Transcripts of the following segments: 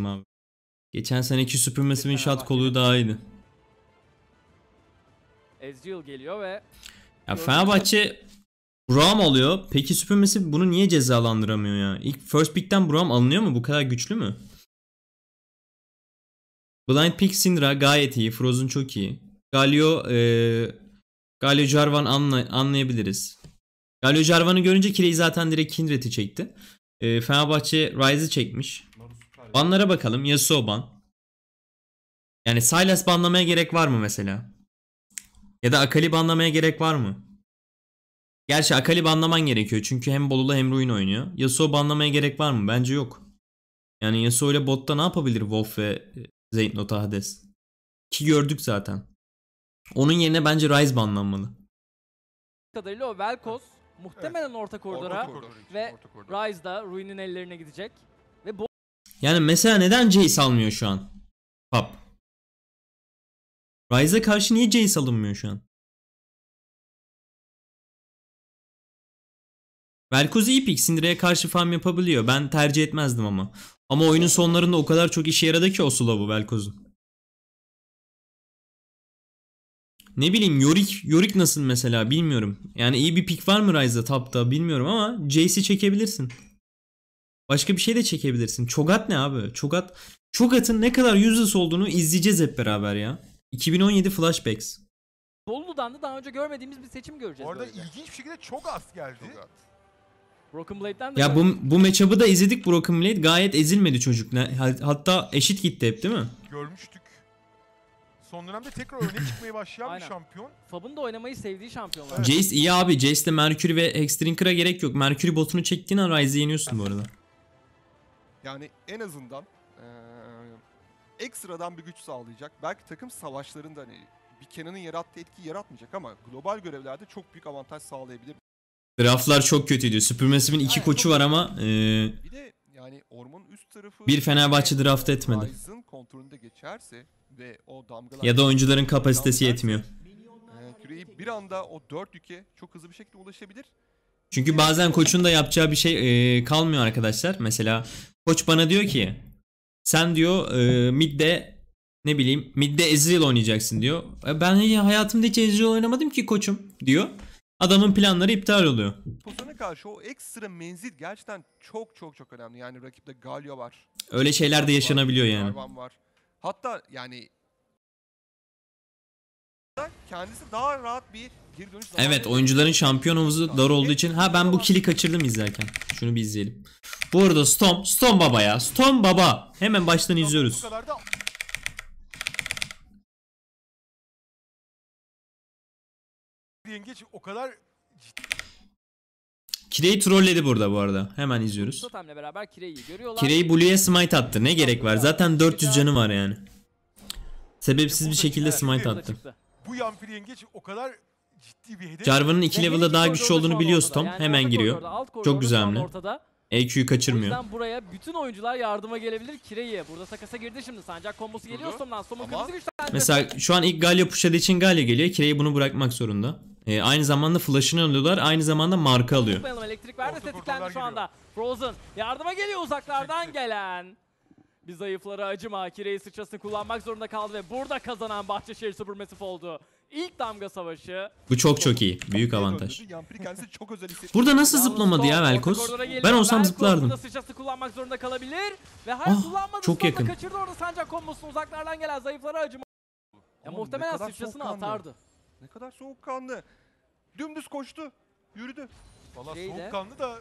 abi. Geçen seneki Supermassive'in shot kolu daha iyiydi. Ezreal geliyor ve Ya Fenerbahçe Braum alıyor. Peki Supermassive bunu niye cezalandıramıyor ya? İlk first pick'ten Braum alınıyor mu? Bu kadar güçlü mü? Blind Pick Syndra gayet iyi. Frozen çok iyi. Galio eee Galio Jarvan anla- anlayabiliriz. Galio Jarvan'ı görünce Kireyi zaten direkt Kindred'i çekti. Eee Fenerbahçe Ryze'ı çekmiş. Banlara bakalım. Yasuo ban. Yani Sylas banlamaya gerek var mı mesela? Ya da Akali banlamaya gerek var mı? Gerçi Akali banlaman gerekiyor çünkü hem Bolulu hem Ruin oynuyor. Yasuo banlamaya gerek var mı? Bence yok. Yani Yasuo ile botta ne yapabilir Wolf ve Zeyt Nota Hades? Ki gördük zaten. Onun yerine bence Ryze banlanmalı. kadarıyla o Velkos muhtemelen orta koridora koridor. ve Orta koridor. Ryze da Ruin'in ellerine gidecek. Yani mesela neden Jace almıyor şu an? Pap. Ryze'a karşı niye Jace alınmıyor şu an? Velkoz iyi pick. Syndra'ya karşı farm yapabiliyor. Ben tercih etmezdim ama. Ama oyunun sonlarında o kadar çok işe yaradı ki o slow'u Velkoz'un. Ne bileyim Yorick, Yorick nasıl mesela bilmiyorum. Yani iyi bir pick var mı Ryze'da tapta bilmiyorum ama Jace'i çekebilirsin. Başka bir şey de çekebilirsin. Çogat ne abi? Çogat Çogat'ın ne kadar useless olduğunu izleyeceğiz hep beraber ya. 2017 flashbacks. Bollu'dan da daha önce görmediğimiz bir seçim göreceğiz. böylece. ilginç bir şekilde çok az geldi. Broken Blade'den de Ya bu bu matchup'ı da izledik Broken Blade. Gayet ezilmedi çocuk. Ne- Hatta eşit gitti hep değil mi? Görmüştük. Son dönemde tekrar öne çıkmaya başlayan bir şampiyon. Fab'ın da oynamayı sevdiği şampiyonlar. Evet. Jace iyi abi. Jace'de Mercury ve Hexdrinker'a gerek yok. Mercury botunu çektiğin an Ryze'ı yeniyorsun bu arada. Yani en azından eee, ekstradan bir güç sağlayacak. Belki takım savaşlarında hani bir Kenan'ın yarattığı etki yaratmayacak ama global görevlerde çok büyük avantaj sağlayabilir. Draftlar çok kötüydü. Supermassive'in iki Evet, koçu var ama eee, Bir de yani ormanın üst tarafı Bir Fenerbahçe draft etmedi. Kontrolünde geçerse ve o damgalar ya da oyuncuların kapasitesi yetmiyor. Eee, küreyi bir anda o dört yüke çok hızlı bir şekilde ulaşabilir. Çünkü bazen koçun da yapacağı bir şey eee, kalmıyor arkadaşlar. Mesela koç bana diyor ki sen diyor eee, midde ne bileyim midde Ezreal oynayacaksın diyor. E, Ben ya hayatımda hiç Ezreal oynamadım ki koçum diyor. Adamın planları iptal oluyor. Pozisyona karşı o ekstra menzil gerçekten çok çok çok önemli. Yani rakipte Galio var. Öyle şeyler de yaşanabiliyor yani. Var. Hatta yani kendisi daha rahat bir geri dönüş zamanı Evet oyuncuların şampiyon havuzu dar olduğu için ha ben bu kili kaçırdım izlerken. Şunu bir izleyelim. Bu arada Storm, Storm baba ya. Storm baba. Hemen baştan izliyoruz. Yengeç o kadar Kireyi trolledi burada bu arada. Hemen izliyoruz. Totem'le beraber Kireyi'yi görüyorlar. Kireyi Blue'ya smite attı. Ne gerek var? Zaten 400 canı var yani. Sebepsiz bir şekilde smite attı. Bu yampir yengeç o kadar ciddi bir hedef. Jarvan'ın 2 Ve her level'da iki daha güçlü olduğunu an biliyor ortada. Storm. Yani Hemen giriyor. koridorda, Çok güzel hamle. EQ'yu O kaçırmıyor. yüzden buraya bütün oyuncular yardıma gelebilir Kireyi'ye. Burada takasa girdi şimdi. Sancak kombosu geliyor. Storm'un Ama- kırmızı güçlendirmesi. Mesela şu an ilk Galio pushladığı için Galio geliyor. Kireyi bunu bırakmak zorunda. Ee, aynı zamanda flash'ını alıyorlar. Aynı zamanda marka alıyor. Elektrik verdi tetiklendi şu anda. Frozen yardıma geliyor uzaklardan gelen. Bir zayıflara acıma. Kireyi sıçrasını kullanmak zorunda kaldı ve burada kazanan Bahçeşehir Supermassive oldu. İlk damga savaşı. Bu çok çok iyi. Büyük avantaj. Burada nasıl zıplamadı ya Velkos? Ben olsam zıplardım. Burada sıçrası kullanmak zorunda kalabilir. Ve hayır Ah, kullanmadı. çok yakın. kaçırdı orada sancak kombosunu uzaklardan gelen zayıflara acıma. Ya muhtemelen sıçrasını atardı. Ne kadar soğukkanlı. Dümdüz koştu. Yürüdü. Valla soğukkanlı da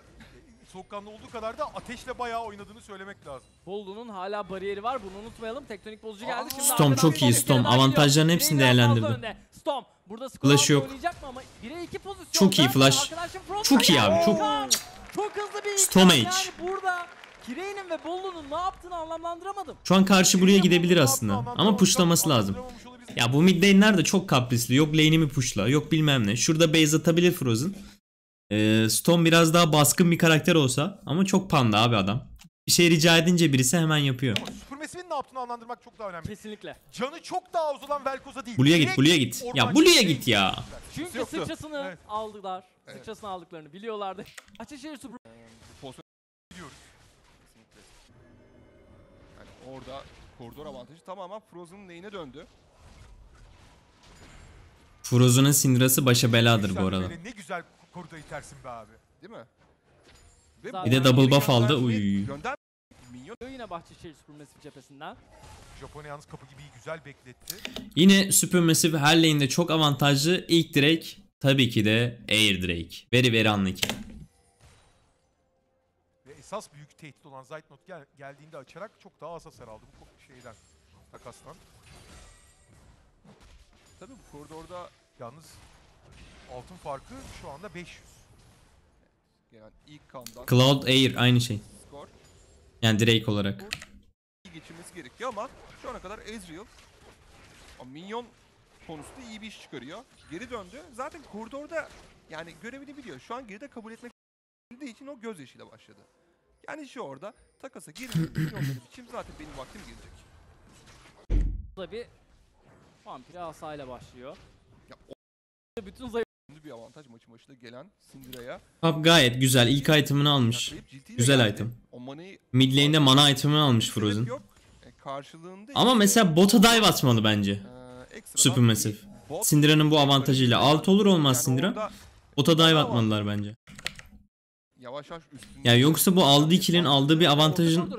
soğukkanlı olduğu kadar da ateşle bayağı oynadığını söylemek lazım. Bollu'nun hala bariyeri var bunu unutmayalım. Tektonik bozucu geldi. Şimdi Storm çok iyi, Storm. Avantajların hepsini değerlendirdi. Storm burada Flash yok. ama 1'e 2 pozisyonda. Çok iyi flash. Çok iyi abi, çok- Çok hızlı bir Storm. Age. Yani burada Kirey'nin ve Bollu'nun ne yaptığını anlamlandıramadım. Şu an karşı buraya gidebilir aslında. Ama pushlaması lazım. Ya bu mid lane'ler de çok kaprisli. Yok lane'imi pushla. Yok bilmem ne. Şurada base atabilir Frozen. Ee, Storm biraz daha baskın bir karakter olsa. Ama çok panda abi adam. Bir şey rica edince birisi hemen yapıyor. Supermassive'in ne yaptığını anlandırmak çok daha önemli. Kesinlikle. Canı çok daha az olan Velkoz'a değil. Blue'ya git, Blue'ya git. Ya Blue'ya içine git ya. Çünkü yoktu. sıçrasını Evet. aldılar. Evet. Sıçrasını aldıklarını biliyorlardı. Bahçeşehir Super kesinlikle. Yani orada koridor avantajı tamamen Frozen'ın lehine döndü. Frozen'ın Syndra'sı başa beladır bu arada. Ne güzel koruda itersin be abi. Değil mi? Ve Zaten- Bir de double buff aldı. Uy. Gönder minyon Yine Bahçeşehir Supermassive cephesinden. Japonya yalnız kapı gibi güzel bekletti. Yine Supermassive her lane'de çok avantajlı. İlk Drake tabii ki de Air Drake. Very very unlucky. Ve esas büyük tehdit olan Zeitnot gel geldiğinde açarak çok daha az hasar aldı bu şeyden. Takastan. tabii bu koridorda Yalnız altın farkı şu anda 500. gelen ilk kandan Cloud Air aynı şey. skor Yani Drake olarak. iyi geçirmesi gerekiyor ama şu ana kadar Ezreal o minyon konusunda iyi bir iş çıkarıyor. Geri döndü. Zaten koridorda yani görevini biliyor. Şu an geride kabul etmek için o gözyaşıyla başladı. Yani şu orada takasa girmiş milyonları biçim zaten benim vaktim gelecek. Tabi vampire asayla başlıyor. Ya Bütün zayıf bir avantaj maçın başında gelen Syndra'ya Pop gayet güzel. İlk item'ını almış. Güzel item. Mid lane'de mana item'ını almış Frozen. E, Ama mesela bota dive atmalı bence. e, Supermassive. Syndra'nın bu avantajıyla. Alt olur olmaz Syndra. Bota dive atmalılar bence. Yavaş yavaş üstünde. Ya yoksa bu aldığı kill'in aldığı bir avantajın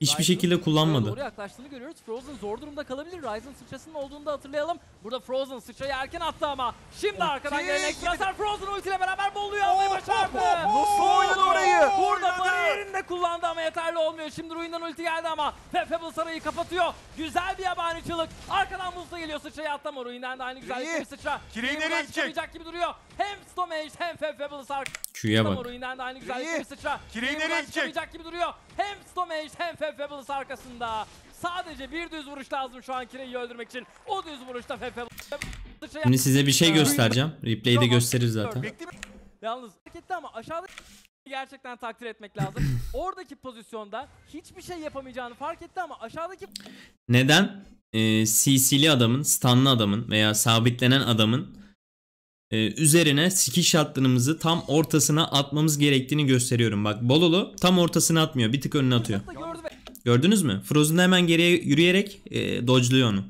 hiçbir Ryzen şekilde Doğru kullanmadı. yaklaştığını görüyoruz. Frozen zor durumda kalabilir. Ryzen sıçrasının olduğunu da hatırlayalım. Burada Frozen sıçrayı erken attı ama. Şimdi arkadan gelen ekstra hasar Frozen ultiyle beraber bolluyu almayı başardı. Nasıl oynadı orayı? Burada bariyerini de kullandı ama yeterli olmuyor. Şimdi Ruin'den ulti geldi ama Pebble sarayı kapatıyor. Güzel bir yabani çığlık. Arkadan Buz'da geliyor sıçrayı attı ama Ruin'den de aynı güzellikte bir sıçra. Kireyi nereye gidecek? gibi duruyor. Hem Stomage hem Pebble sark. Q'ya bak. Ruin'den de aynı Kireyi. bir sıçra. Kireyi Kireyi nereye gidecek? gibi duruyor. Hem Stomage hem Fefebulus arkasında. Sadece bir düz vuruş lazım şu an Kireyi'yi öldürmek için. O düz vuruşta Fefebulus. Şimdi size bir şey göstereceğim. Replay'de gösterir zaten. Yalnız hareketli ama aşağıda gerçekten takdir etmek lazım. Oradaki pozisyonda hiçbir şey yapamayacağını fark etti ama aşağıdaki Neden? Ee, CC'li adamın, stunlı adamın veya sabitlenen adamın e, üzerine skill shotlarımızı tam ortasına atmamız gerektiğini gösteriyorum. Bak Bolulu tam ortasına atmıyor. Bir tık önüne atıyor. Gördünüz mü? Frozen hemen geriye yürüyerek e, dodge'luyor onu.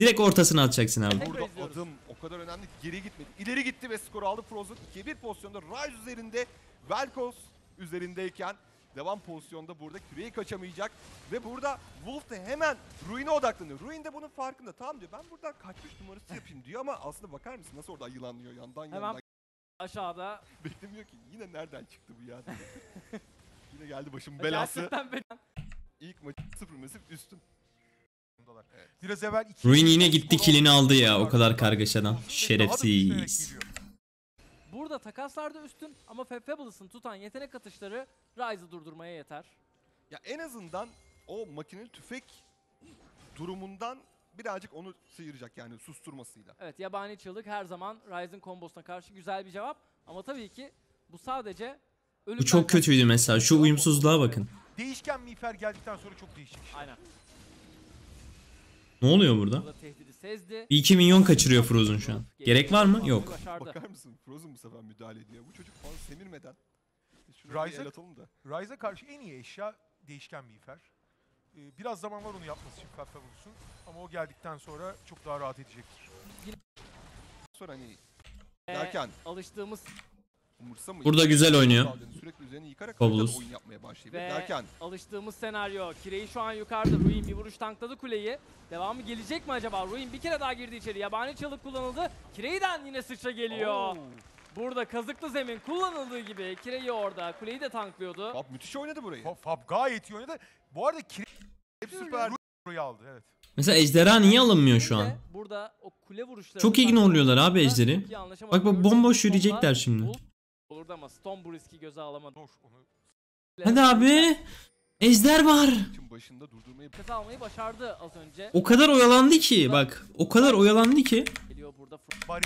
Direkt ortasına atacaksın abi. Burada adım o kadar önemli ki geri gitmedi. İleri gitti ve skor aldı Frozen. 2-1 pozisyonda Rise üzerinde, Velkos üzerindeyken devam pozisyonda burada küreyi kaçamayacak. Ve burada Wolf de hemen Ruin'e odaklanıyor. Ruin de bunun farkında. Tamam diyor ben buradan kaçmış numarası yapayım diyor ama aslında bakar mısın nasıl oradan yılanlıyor yandan Hemen yandan. aşağıda Beklemiyor ki yine nereden çıktı bu ya yine geldi başım belası. İlk maçı sıfır mesif üstün. Biraz evvel iki Ruin yine gitti skor killini aldı. ya o kadar kargaşadan. Da Şerefsiz. Burada takaslarda üstün ama Fefebulos'un tutan yetenek atışları Ryze'ı durdurmaya yeter. Ya en azından o makineli tüfek durumundan birazcık onu sıyıracak yani susturmasıyla. Evet yabani çığlık her zaman Ryzen kombosuna karşı güzel bir cevap. Ama tabii ki bu sadece ölümden Bu çok kötüydü mesela. Şu uyumsuzluğa bakın. Değişken miğfer geldikten sonra çok değişik. Aynen. Ne oluyor burada? Burada tehdidi sezdi. Bir 2 milyon kaçırıyor Frozen şu an. Gerek var mı? Yok. Bakar mısın? Frozen bu sefer müdahale ediyor. Bu çocuk falan semirmeden. Bir da. Rise'a karşı en iyi eşya değişken miğfer. Ee, biraz zaman var onu yapması için Fefe bulsun. Ama o geldikten sonra çok daha rahat edecektir. Sonra hani Ee, derken alıştığımız Burada güzel oynuyor. Sürekli üzerine yıkarak oyun yapmaya başlayıp ve derken alıştığımız senaryo. Kireyi şu an yukarıda. Ruin bir vuruş tankladı kuleyi. Devamı gelecek mi acaba? Ruin bir kere daha girdi içeri. Yabani çığlık kullanıldı. Kirey'den yine sıçra geliyor. Oo. Burada kazıklı zemin kullanıldığı gibi Kireyi orada. Kuleyi de tanklıyordu. Fab müthiş oynadı burayı. Fa- Fab gayet iyi oynadı. Bu arada Kire Hep süper. burayı aldı evet. Mesela Ejderha niye alınmıyor şu an? Burada o kule vuruşları. Çok ignorluyorlar abi Ejder'i. Bak bak bomboş yürüyecekler şimdi. Olurdu ama Stone bu riski göze alamadı. Zor onu. Hadi abi. Ejder var. Maçın başında durdurmayı Nefes almayı başardı az önce. O kadar oyalandı ki bak. O kadar oyalandı ki. Geliyor burada Bari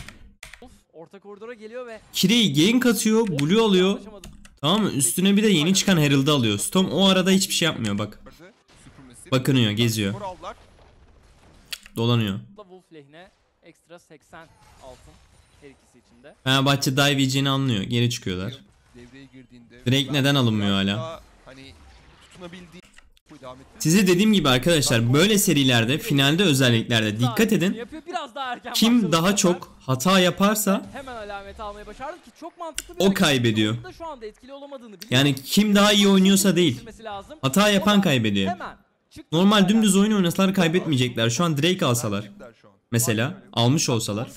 Wolf. Orta koridora geliyor ve Kireyi gank atıyor. Blue alıyor. Anlaşamadı. Tamam mı? Üstüne bir de yeni çıkan Herald'ı alıyor. Storm o arada hiçbir şey yapmıyor bak. Bakınıyor, geziyor. Skor aldılar. Dolanıyor. Wolf lehine ekstra 80 altın her ikisi içinde. Fenerbahçe dive anlıyor. Geri çıkıyorlar. Devreye girdiğinde Drake neden alınmıyor hala? Hani tutunabildiği. Size dediğim gibi arkadaşlar böyle serilerde finalde özelliklerde dikkat edin. Kim daha çok hata yaparsa hemen alameti almayı başardı ki çok mantıklı bir O kaybediyor. Oyunda Şu anda etkili olamadığını biliyor. yani kim daha iyi oynuyorsa değil. Hata yapan kaybediyor. Normal dümdüz oyun oynasalar kaybetmeyecekler. Şu an Drake alsalar mesela almış olsalar.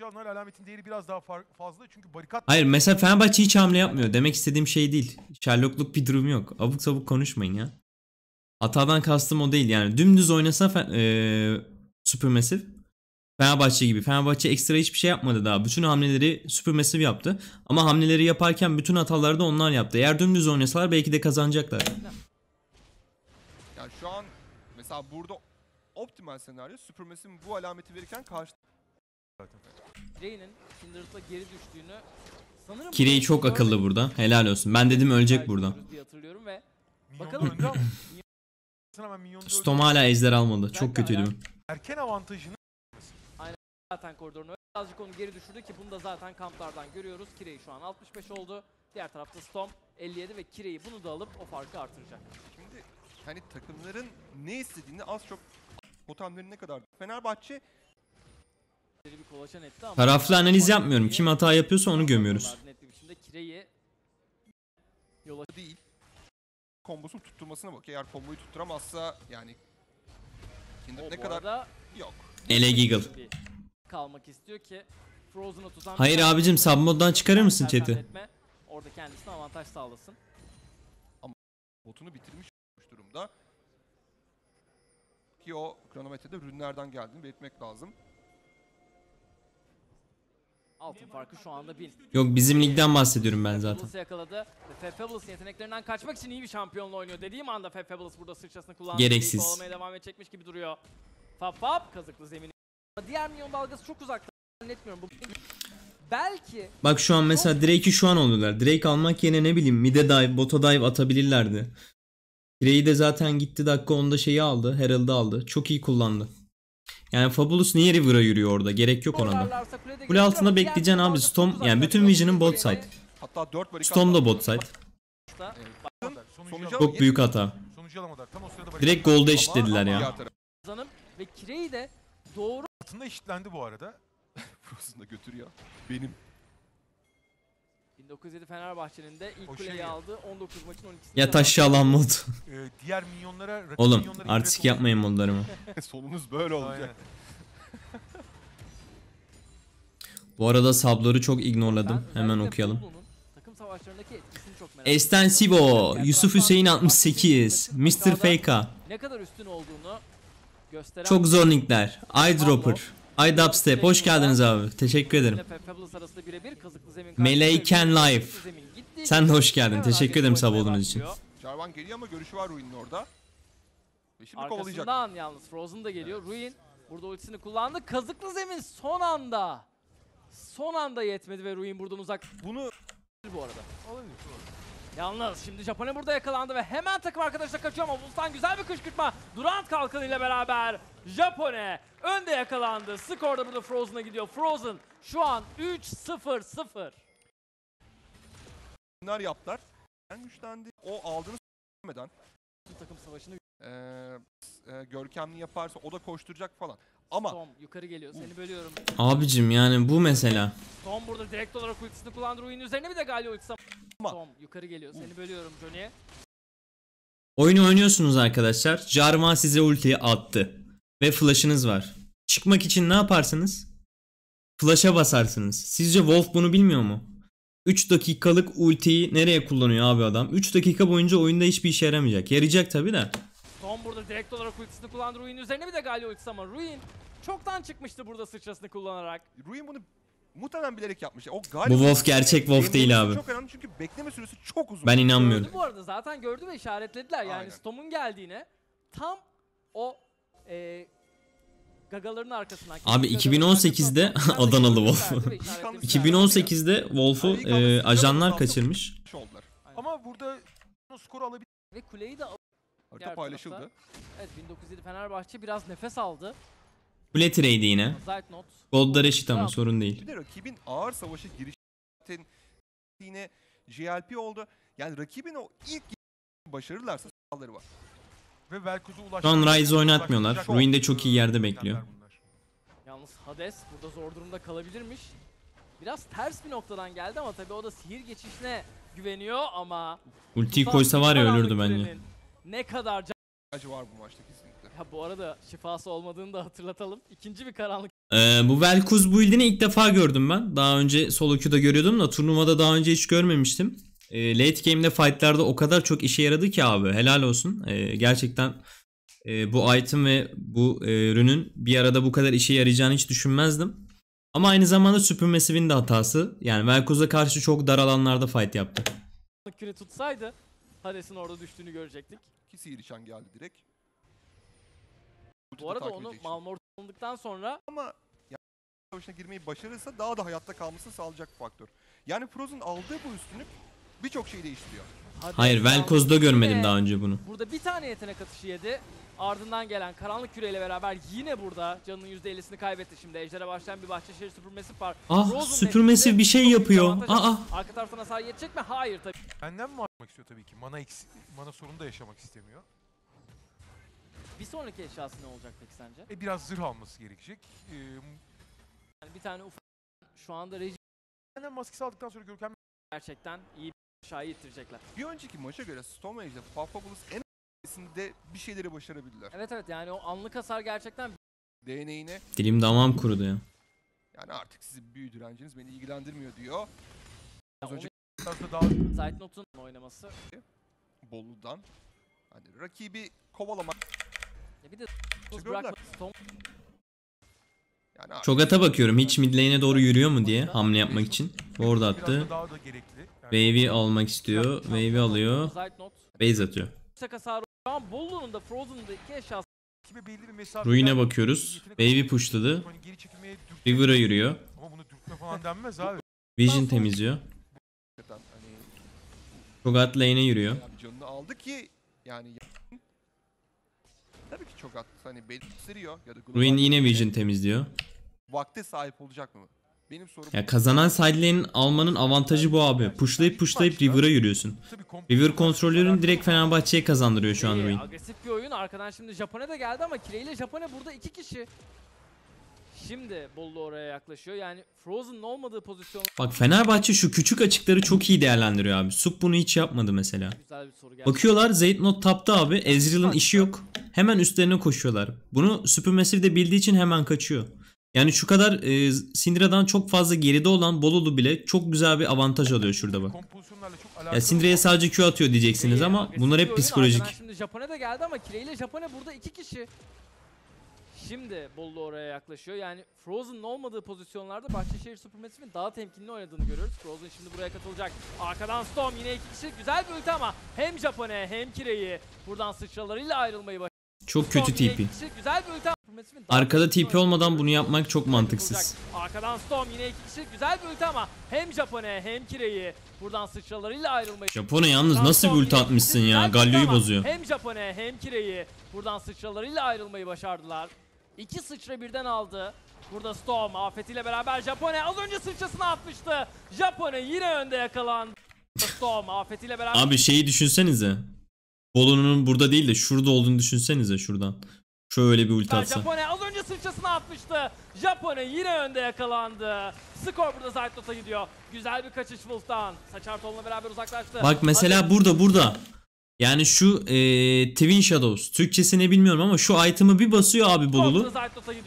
14'ten önce alınan alametin değeri biraz daha fazla çünkü barikat Hayır mesela Fenerbahçe hiç hamle yapmıyor. Demek istediğim şey değil. Sherlockluk bir durum yok. Abuk sabuk konuşmayın ya. Hatadan kastım o değil yani. Dümdüz oynasa eee Supermassive Fenerbahçe gibi. Fenerbahçe ekstra hiçbir şey yapmadı daha. Bütün hamleleri Supermassive yaptı. Ama hamleleri yaparken bütün hataları da onlar yaptı. Eğer dümdüz oynasalar belki de kazanacaklar. Yani şu an mesela burada optimal senaryo Supermassive'in bu alameti verirken karşı Kindred'la geri düştüğünü sanırım Kireyi çok akıllı burada. Helal olsun. Ben dedim ölecek burada. hatırlıyorum ve bakalım. Stom hala ejder almadı. Çok kötüydü. erken avantajını zaten koridorunu birazcık onu geri düşürdü ki bunu da zaten kamplardan görüyoruz. Kireyi şu an 65 oldu. Diğer tarafta Storm 57 ve Kireyi bunu da alıp o farkı artıracak. Şimdi hani takımların ne istediğini az çok totemlerin ne kadar Fenerbahçe Bir kolaçan etti ama Taraflı analiz yapmıyorum. Kim hata yapıyorsa onu gömüyoruz. Değil. Kombosunu tutturmasına bak. Eğer komboyu tutturamazsa yani ne kadar yok. Ele Giggle. bir kalmak istiyor ki Frozen'ı tutan Hayır abicim, submoddan çıkarır mısın chat'i? Orada kendisine avantaj sağlasın. Botunu bitirmiş durumda. Ki o kronometrede rünlerden geldiğini belirtmek lazım. Altın farkı şu anda 1000. Yok bizim ligden bahsediyorum ben zaten. Fabulous yakaladı ve Fabulous yeteneklerinden kaçmak için iyi bir şampiyonla oynuyor. Dediğim anda Fab Fabulous burada sırçasını kullandı. Gereksiz. Kovalamaya devam edecekmiş gibi duruyor. Fab Fab kazıklı zemini. Diğer milyon dalgası çok uzakta. Zannetmiyorum. Bu belki Bak şu an mesela Drake'i şu an alıyorlar. Drake almak yerine ne bileyim mid'e dive, bota dive atabilirlerdi. Drake'i de zaten gitti dakika onda şeyi aldı. Herald'ı aldı. Çok iyi kullandı. Yani Fabulous niye River'a yürüyor orada? Gerek yok ona da. kule altında bekleyeceksin abi. Storm yani bütün Vision'ın bot side. Hatta 4 barikat Storm da bot side. Da-. Çok büyük hata. Direkt golda ama- eşitlediler ya. ve Kireyi de doğru altında eşitlendi bu arada. Frozen'da götürüyor. Benim. 1907 Fenerbahçe'nin de ilk O kuleyi şey aldı. 19 maçın 12'sinde. Ya taş yalan mod. Ee, diğer minyonlara rakip Oğlum minyonlara artistik yapmayın modlarımı. Sonunuz böyle olacak. Bu arada sabları çok ignorladım. Hemen okuyalım. Takım savaşlarındaki etkisini çok merak Estensivo, Yusuf Hüseyin 68, Mr. FK. Ne kadar üstün olduğunu gösteren Çok zor linkler. Eyedropper, iDubstep hoş geldiniz abi. Teşekkür ederim. Meleyken gittiği Sen de hoş geldin. Teşekkür ederim koymaya olduğunuz için. Jarvan geliyor ama görüşü var Ruin'in orada. Ve şimdi kovalayacak. Arkasından yalnız Frozen da geliyor. Ruin burada ultisini kullandı. Kazıklı zemin son anda. Son anda yetmedi ve Ruin buradan uzak Bunu bu arada. Yalnız şimdi Japone burada yakalandı ve hemen takım arkadaşına kaçıyor ama Bulstan güzel bir kışkırtma. Durant kalkanıyla beraber Japone önde yakalandı. Skor da burada Frozen'a gidiyor. Frozen şu an 3-0-0. bunlar yaptılar. En güçlendi. O aldığını s**meden takım savaşını eee, e, görkemli yaparsa o da koşturacak falan. Ama Tom yukarı geliyor. Seni bölüyorum. Abicim yani bu mesela. Tom burada direkt olarak ultisini kullandı. Ruin üzerine bir de Galio ultisi. Ama- Tom yukarı geliyor. Seni bölüyorum Johnny. Oyunu oynuyorsunuz arkadaşlar. Jarvan size ultiyi attı. Ve flash'ınız var. Çıkmak için ne yaparsınız? Flash'a basarsınız. Sizce Wolf bunu bilmiyor mu? 3 dakikalık ultiyi nereye kullanıyor abi adam? 3 dakika boyunca oyunda hiçbir işe yaramayacak. Yarayacak tabi de. Tom burada direkt olarak ultisini kullandı. Ruin üzerine bir de Galio ultisi ama Ruin çoktan çıkmıştı burada sıçrasını kullanarak. Ruin bunu muhtemelen bilerek yapmış. O Bu galiba Wolf gerçek Wolf değil abi. Çok önemli çünkü bekleme süresi çok uzun. Ben Gördü inanmıyorum. bu arada zaten gördü ve işaretlediler. Yani Aynen. Storm'un geldiğine tam o e, gagaların arkasından. Abi kendi gagaların 2018'de arkasından Tom Adanalı gördü, Wolf. verdi ve işaretledi. 2018'de Wolf'u e, ajanlar kaçırmış. Ama burada o skoru alabilir. Ve kuleyi de Harita Diğer paylaşıldı. tarafta- Evet 1907 Fenerbahçe biraz nefes aldı. Kule trade'i yine. Zaytnot. Gold'da reşit ama sorun değil. Bir de rakibin ağır savaşa girişin yine GLP oldu. Yani rakibin o ilk başarırlarsa sağları var. Ve Velkoz'a ulaşmak. Şu an Ryze oynatmıyorlar. Ruin de çok iyi yerde bekliyor. Yalnız Hades burada zor durumda kalabilirmiş. Biraz ters bir noktadan geldi ama tabii o da sihir geçişine güveniyor ama Ultiyi koysa var ya ölürdü bence. Ne kadar can... Acı var bu maçta kesinlikle. Ya bu arada şifası olmadığını da hatırlatalım. İkinci bir karanlık Ee, bu Velkuz build'ini ilk defa gördüm ben. Daha önce solo queue'da görüyordum da turnuvada daha önce hiç görmemiştim. Ee, late game'de fight'larda o kadar çok işe yaradı ki abi. Helal olsun. Ee, gerçekten e, bu item ve bu e, ürünün bir arada bu kadar işe yarayacağını hiç düşünmezdim. Ama aynı zamanda Supermassive'in de hatası. Yani Velkoz'a karşı çok dar alanlarda fight yaptı. küre tutsaydı Hades'in orada düştüğünü görecektik. Ki Sihirişan geldi direkt. Bu arada onu alındıktan sonra ama savaşına girmeyi başarırsa daha da hayatta kalmasını sağlayacak bir faktör. Yani Frozen aldığı bu üstünlük birçok şeyi değiştiriyor. Hades Hayır Velkoz'da görmedim yine daha önce bunu. Burada bir tane yetenek atışı yedi. Ardından gelen karanlık küreyle beraber yine burada canının %50'sini kaybetti. Şimdi Ejder'e başlayan bir Bahçeşehir Supermassive var. Ah Frozen Supermassive bir şey yapıyor. avantaj. Aa. Arka taraftan hasar yetecek mi? Hayır tabii. Benden mi istiyor tabii ki. Mana, eksi, mana sorunu da yaşamak istemiyor. Bir sonraki eşyası ne olacak peki sence? E biraz zırh alması gerekecek. Ee, Yani bir tane ufak şu anda reji benden maskesi aldıktan sonra Görkem gerçekten iyi bir aşağıya ittirecekler. Bir önceki maça göre Stone Age'de Papabulus en önemlisinde bir şeyleri başarabildiler. Evet evet yani o anlık hasar gerçekten DNA'ine Dilim damağım kurudu ya. yani artık sizin büyü direnciniz beni ilgilendirmiyor diyor. Az önce daha Zeitnot'un oynaması. Bolu'dan. Hani rakibi kovalamak Ya bir de yani artık Cho'Gath'a bakıyorum hiç mid lane'e doğru yürüyor mu diye hamle yapmak için. Ward attı. Wave'i almak istiyor. Wave'i alıyor. Base atıyor. Bollu'nun da Frozen'da iki eşyası. Ruin'e bakıyoruz. Wave'i pushladı. Hani River'a yürüyor. Ama bunu dürtme falan denmez abi. Vision temizliyor. Cho'Gath lane'e yürüyor. canını aldı ki yani Tabii ki çok at hani belli gösteriyor ya da Ruin yine Vision temizliyor. Vakte sahip olacak mı? Benim sorum Ya kazanan side lane almanın avantajı bu abi. Pushlayıp pushlayıp River'a yürüyorsun. River kontrolörün direkt Fenerbahçe'ye kazandırıyor şu an Ruin. Agresif bir oyun. Arkadan şimdi Japone de geldi ama Kire ile Japone burada iki kişi. Şimdi Bollu oraya yaklaşıyor. Yani Frozen'ın olmadığı pozisyon Bak Fenerbahçe şu küçük açıkları çok iyi değerlendiriyor abi. Sup bunu hiç yapmadı mesela. güzel bir soru geldi. Bakıyorlar Zeytnot tapta abi. Ezreal'ın işi yok. Hemen üstlerine koşuyorlar. Bunu Supermassive de bildiği için hemen kaçıyor. Yani şu kadar e, Syndra'dan çok fazla geride olan Bolulu bile çok güzel bir avantaj alıyor şurada bak. Ya Syndra'ya sadece Q atıyor diyeceksiniz İyi, ama bunlar hep psikolojik. Şimdi Japone de geldi ama Kire ile Japone burada iki kişi. Şimdi Bollu oraya yaklaşıyor. Yani Frozen'ın olmadığı pozisyonlarda Bahçeşehir Supermassive'in daha temkinli oynadığını görüyoruz. Frozen şimdi buraya katılacak. Arkadan Storm yine iki kişi. Güzel bir ulti ama hem Japone hem Kire'yi buradan sıçralarıyla ayrılmayı başardı. Çok kötü TP. Arkada TP olmadan bunu yapmak çok mantıksız. Arkadan Storm yine iki kişi. Güzel bir ulti ama hem Japone hem Kire'yi buradan sıçralarıyla ayrılmayı Japone yalnız nasıl bir ulti atmışsın ya. Galio'yu bozuyor. Hem Japone hem Kire'yi buradan sıçralarıyla ayrılmayı başardılar. İki sıçra birden aldı. Burada Storm afetiyle beraber Japone az önce sıçrasını atmıştı. Japone yine önde yakalandı. Storm afetiyle beraber Abi şeyi düşünsenize. Bolu'nun burada değil de şurada olduğunu düşünsenize şuradan. Şöyle bir ulti atsa. Japone az önce sıçrasını atmıştı. Japone yine önde yakalandı. Skor burada Zaytnot'a gidiyor. Güzel bir kaçış Wolf'tan. Saçar Tom'la beraber uzaklaştı. Bak mesela Hadi. burada burada. Yani şu e, Twin Shadows. Türkçesini bilmiyorum ama şu item'ı bir basıyor abi Bolulu.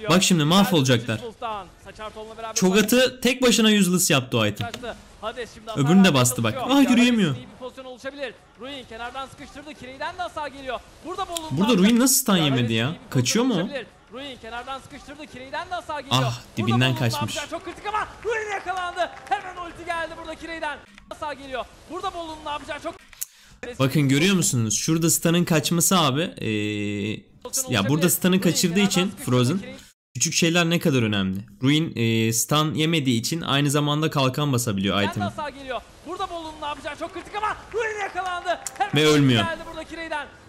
Bak şimdi mahvolacaklar. Çogat'ı tek başına useless yaptı o item. Öbürünü de bastı bak. Ah, yürüyemiyor. İyi bir pozisyon oluşabilir. Ruin kenardan sıkıştırdı. Kirey'den de hasar geliyor. Burada Ruin nasıl stun yemedi ya? Kaçıyor mu o? Ruin kenardan sıkıştırdı. Kirey'den de hasar geliyor. Ah, dibinden kaçmış. Çok kritik ama Ruin yakalandı. Hemen ulti geldi burada Kirey'den. Hasar geliyor. Burada Bollu'nun ne yapacağı çok Bakın görüyor musunuz? Şurada stun'ın kaçması abi. Ee, ya burada stun'ı kaçırdığı için Frozen küçük şeyler ne kadar önemli. Ruin e, stun yemediği için aynı zamanda kalkan basabiliyor itemi. Burada Bollu'nun ne yapacağı çok kritik ama Ruin yakalandı. Ve ölmüyor. Geldi.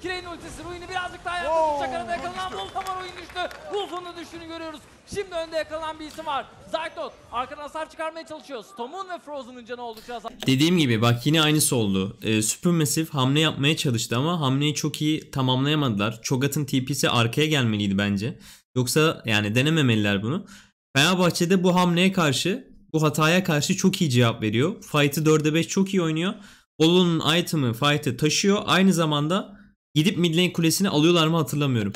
Kirey'in ultisi Ruin'i birazcık daha yakın Oo, tutacak. Arada yakalanan. Bolt ama Ruin düştü. Wolf'un da düştüğünü görüyoruz. Şimdi önde yakalanan bir isim var. Zyklot arkadan hasar çıkarmaya çalışıyor. Storm'un ve Frozen'ın canı oldukça azaldı. Dediğim gibi bak yine aynısı oldu. Ee, Supermassive hamle yapmaya çalıştı ama hamleyi çok iyi tamamlayamadılar. Cho'Gath'ın TP'si arkaya gelmeliydi bence. Yoksa yani denememeliler bunu. Fenerbahçe'de bu hamleye karşı, bu hataya karşı çok iyi cevap veriyor. Fight'ı 4'e 5 çok iyi oynuyor. Bolu'nun item'ı fight'ı taşıyor. Aynı zamanda gidip mid lane kulesini alıyorlar mı hatırlamıyorum.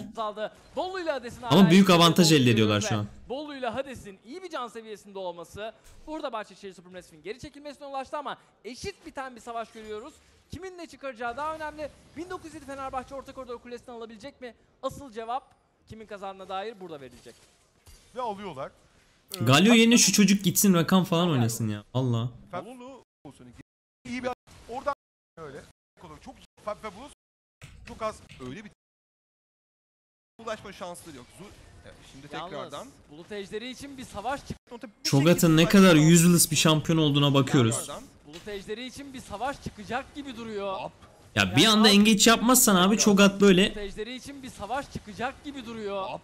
Ama büyük avantaj elde ediyorlar şu ve an. Bolu ile Hades'in iyi bir can seviyesinde olması burada Bahçeşehir Supermassive'in geri çekilmesine ulaştı ama eşit biten bir savaş görüyoruz. Kimin ne çıkaracağı daha önemli. 1907 Fenerbahçe orta koridor kulesini alabilecek mi? Asıl cevap kimin kazandığına dair burada verilecek. Ve alıyorlar. Ee, Galio yerine şu çocuk gitsin rakam falan oynasın ya. Allah. Bolulu iyi bir oradan öyle. Çok iyi. Fe- Fabulous çok az öyle bir ulaşma şansları yok. Zu Evet, şimdi Yalnız tekrardan Bulut Ejderi için bir savaş çık Cho'Gath'ın ne kadar useless bir şampiyon olduğuna bakıyoruz. Tekrardan Bulut Ejderi için bir savaş çıkacak gibi duruyor. Hop. Ya bir anda engage yapmazsan abi Cho'Gath böyle Bulut Ejderi için bir savaş çıkacak gibi duruyor. Hop.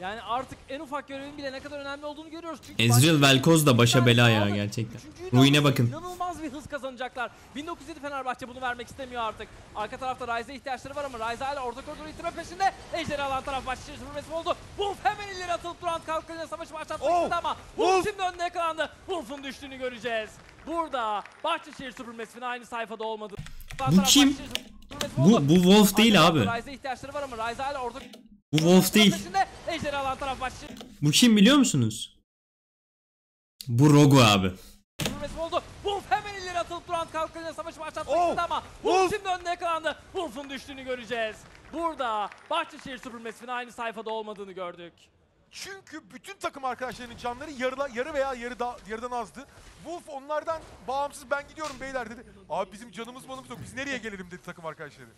Yani artık en ufak görevin bile ne kadar önemli olduğunu görüyoruz. Çünkü Ezreal Velkoz da başa bela ya gerçekten. Ruin'e bakın. İnanılmaz bir hız kazanacaklar. 1907 Fenerbahçe bunu vermek istemiyor artık. Arka tarafta Ryze'e ihtiyaçları var ama Ryze hala orta koridoru itiraf peşinde. Ejderi alan taraf Başakşehir Süpürmesi oldu. Wolf hemen ileri atılıp duran kalkınca savaşı başlatmak Oh! istedi ama Wolf şimdi önüne yakalandı. Wolf'un düştüğünü göreceğiz. Burada Bahçeşehir Süpürmesi'nin aynı sayfada olmadı. Bu kim? Bu, bu Wolf değil abi. Ryze'e ihtiyaçları var ama Ryze hala orta Bu Wolf değil. Bu kim biliyor musunuz? Bu Rogu abi. Oldu. Wolf hemen ileri atılıp duran kalkınca savaşı başlatmak Oh! istedi ama Wolf şimdi önüne yakalandı. Wolf'un düştüğünü göreceğiz. Burada Bahçeşehir Süpürmesi'nin aynı sayfada olmadığını gördük. Çünkü bütün takım arkadaşlarının canları yarıla, yarı veya yarı da, yarıdan azdı. Wolf onlardan bağımsız ben gidiyorum beyler dedi. Abi bizim canımız malımız yok biz nereye gelelim dedi takım arkadaşları.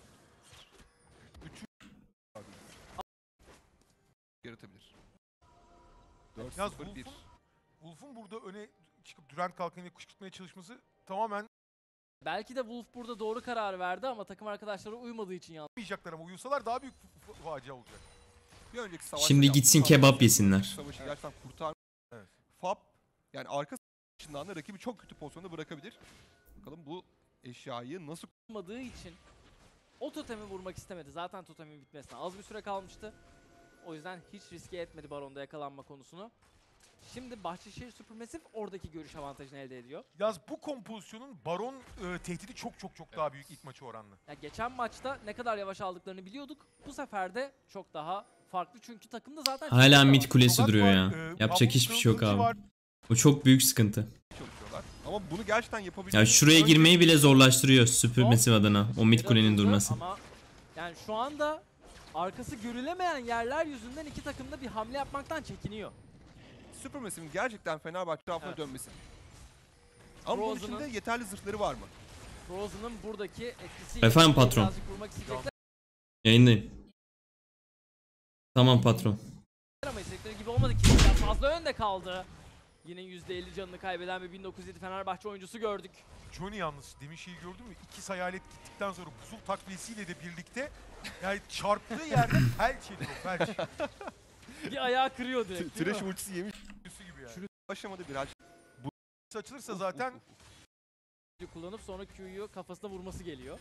Yaratabilir. Yalnız 4-0-1. Wolf'un, Wolf'un burada öne çıkıp Durant kalkanıyla kışkırtmaya çalışması tamamen Belki de Wolf burada doğru karar verdi ama takım arkadaşları uymadığı için yanlış. yapmayacaklar ama uyusalar daha büyük facia olacak. Bir önceki savaşta Şimdi yaptığı gitsin hamle kebap yesinler. Savaşı gerçekten kurtar. Evet. Fab yani arka savaşından da rakibi çok kötü pozisyonda bırakabilir. Bakalım bu eşyayı nasıl Olmadığı için o totemi vurmak istemedi. Zaten totemin bitmesine az bir süre kalmıştı. O yüzden hiç riske etmedi Baron'da yakalanma konusunu. Şimdi Bahçeşehir Supermassive oradaki görüş avantajını elde ediyor. Yalnız bu kompozisyonun Baron e, tehdidi çok çok çok daha büyük ilk maçı oranla. Ya geçen maçta ne kadar yavaş aldıklarını biliyorduk. Bu sefer de çok daha farklı çünkü takımda zaten Hala mid kulesi duruyor var, ya. e, Yapacak hiçbir şey yok abi. var. Bu çok büyük sıkıntı. Ama bunu gerçekten yapabilir. Ya şuraya girmeyi bile zorlaştırıyor Supermassive adına. O mid kulenin durması. Ama yani şu anda arkası görülemeyen yerler yüzünden iki takım da bir hamle yapmaktan çekiniyor. Supermassive'in gerçekten Fenerbahçe tarafına Evet. dönmesi. Ama bunun için Frozen'ın- de yeterli zırhları var mı? Frozen'ın buradaki etkisi Efendim patron. Yayındayım. Tamam patron. ama istedikleri gibi olmadı ki. Biraz fazla önde kaldı. Yine %50 canını kaybeden bir 1907 Fenerbahçe oyuncusu gördük. Johnny yalnız demin şeyi gördün mü? İki hayalet gittikten sonra buzul takviyesiyle de birlikte yani çarptığı yerde felç ediyor felç. Bir ayağı kırıyor direkt. değil mi? Trash ultisi yemiş. Gibi yani. Şunu- Aşamadı birazcık. Açılırsa zaten kullanıp sonra Q'yu kafasına vurması geliyor.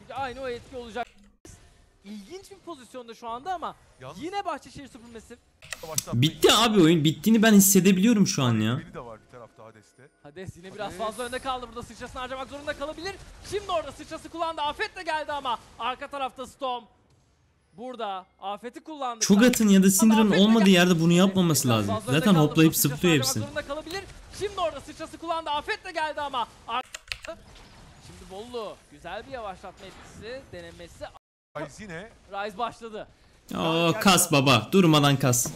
Çünkü aynı o etki olacak. İlginç bir pozisyonda şu anda ama yalnız yine Bahçeşehir Supermassive. Bitti abi oyun. Bittiğini ben hissedebiliyorum şu an ya. Beni de var bir tarafta Hades'te. Hades yine biraz Hades. fazla önde kaldı. Burada sıçrasını harcamak zorunda kalabilir. Şimdi orada sıçrası kullandı. Afet de geldi ama. Arka tarafta Storm. Burada Afet'i kullandı. Cho'Gath'ın ya da Syndra'nın olmadığı yerde bunu yapmaması lazım. Zaten hoplayıp zıplıyor hepsi. zorunda kalabilir. Şimdi orada sıçrası kullandı. Afet de geldi ama. Şimdi Bollu güzel bir yavaşlatma etkisi denemesi. Ryze yine Rise başladı. Oo kas baba. Durmadan kas.